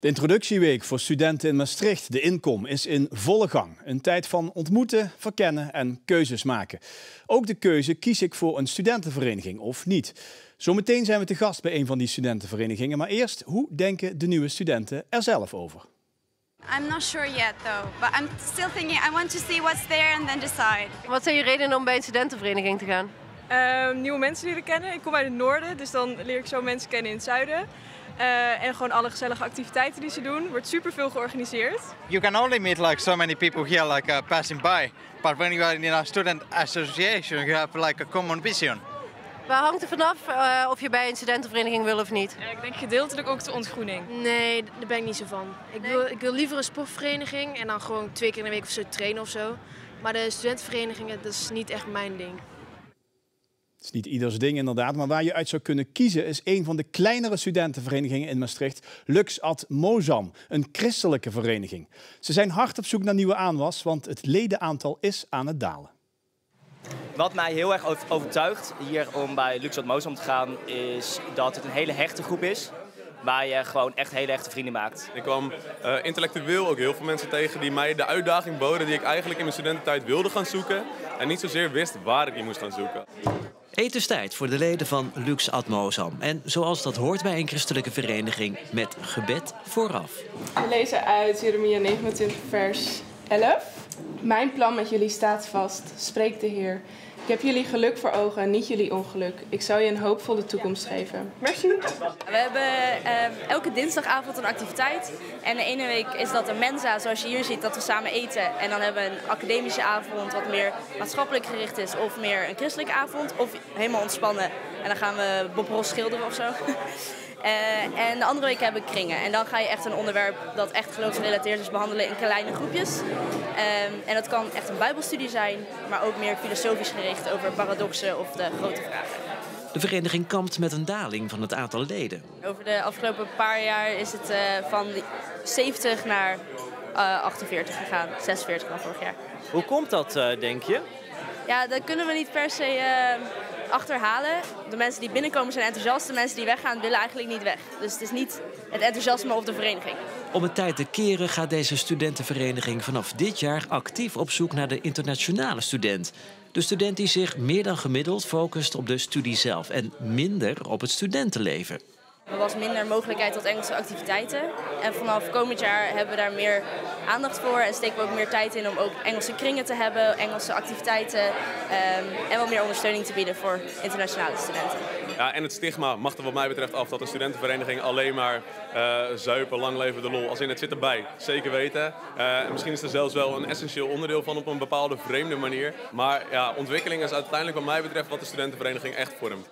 De introductieweek voor studenten in Maastricht, de Inkom, is in volle gang. Een tijd van ontmoeten, verkennen en keuzes maken. Ook de keuze kies ik voor een studentenvereniging of niet. Zometeen zijn we te gast bij een van die studentenverenigingen. Maar eerst, hoe denken de nieuwe studenten er zelf over? I'm not sure yet though, but I'm still thinking I want to see what's there and then decide. Wat zijn je redenen om bij een studentenvereniging te gaan? Ehm, nieuwe mensen leren kennen. Ik kom uit het noorden, dus dan leer ik zo mensen kennen in het zuiden. Uh, en gewoon alle gezellige activiteiten die ze doen. Er wordt super veel georganiseerd. You can only meet like so many people here like uh, passing by. But when you are in a student association, you have like a common vision. Waar hangt er vanaf uh, of je bij een studentenvereniging wil of niet? Ja, ik denk gedeeltelijk ook de ontgroening. Nee, daar ben ik niet zo van. Ik, wil, ik wil liever een sportvereniging en dan gewoon twee keer in de week of zo trainen of zo. Maar de studentenverenigingen, dat is niet echt mijn ding. Het is niet ieders ding inderdaad, maar waar je uit zou kunnen kiezen is een van de kleinere studentenverenigingen in Maastricht, Lux Ad Mozam, een christelijke vereniging. Ze zijn hard op zoek naar nieuwe aanwas, want het ledenaantal is aan het dalen. Wat mij heel erg overtuigt hier om bij Lux Ad Mozam te gaan, is dat het een hele hechte groep is waar je gewoon echt hele echte vrienden maakt. Ik kwam uh, intellectueel ook heel veel mensen tegen die mij de uitdaging boden die ik eigenlijk in mijn studententijd wilde gaan zoeken en niet zozeer wist waar ik die moest gaan zoeken. Etenstijd voor de leden van Lux Atmosam. En zoals dat hoort bij een christelijke vereniging, met gebed vooraf. We lezen uit Jeremia 29, vers 11. Mijn plan met jullie staat vast, spreekt de Heer. Ik heb jullie geluk voor ogen, niet jullie ongeluk. Ik zou je een hoopvolle toekomst geven. Merci. We hebben uh, elke dinsdagavond een activiteit. En de ene week is dat een mensa, zoals je hier ziet, dat we samen eten. En dan hebben we een academische avond, wat meer maatschappelijk gericht is. Of meer een christelijke avond. Of helemaal ontspannen. En dan gaan we Bob Ross schilderen of zo. Uh, en de andere week hebben we kringen. En dan ga je echt een onderwerp dat echt geloofsgerelateerd is behandelen in kleine groepjes. Um, en dat kan echt een bijbelstudie zijn, maar ook meer filosofisch gericht over paradoxen of de grote vragen. De vereniging kampt met een daling van het aantal leden. Over de afgelopen paar jaar is het uh, van 70 naar uh, 48 gegaan. 46 van vorig jaar. Hoe komt dat, uh, denk je? Ja, dat kunnen we niet per se achterhalen. De mensen die binnenkomen zijn enthousiast. De mensen die weggaan willen eigenlijk niet weg. Dus het is niet het enthousiasme of de vereniging. Om het tijd te keren gaat deze studentenvereniging vanaf dit jaar actief op zoek naar de internationale student. De student die zich meer dan gemiddeld focust op de studie zelf en minder op het studentenleven. Er was minder mogelijkheid tot Engelse activiteiten. En vanaf komend jaar hebben we daar meer aandacht voor. En steken we ook meer tijd in om ook Engelse kringen te hebben, Engelse activiteiten. Um, en wat meer ondersteuning te bieden voor internationale studenten. Ja, en het stigma mag er wat mij betreft af dat een studentenvereniging alleen maar uh, zuipen, lang leven de lol. Als in het zit erbij, zeker weten. En misschien is er zelfs wel een essentieel onderdeel van op een bepaalde vreemde manier. Maar ja, ontwikkeling is uiteindelijk wat mij betreft wat de studentenvereniging echt vormt.